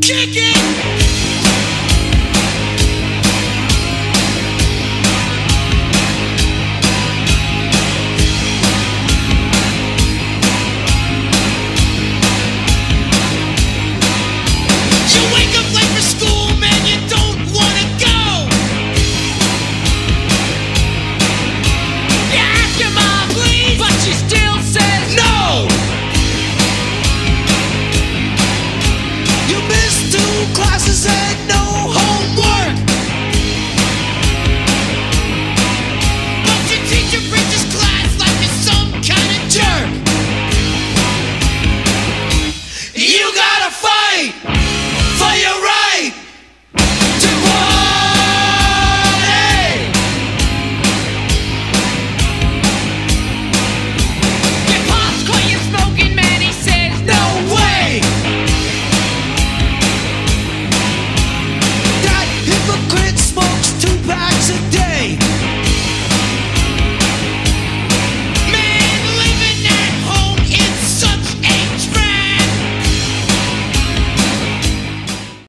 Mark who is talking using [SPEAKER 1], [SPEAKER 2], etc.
[SPEAKER 1] Kick it!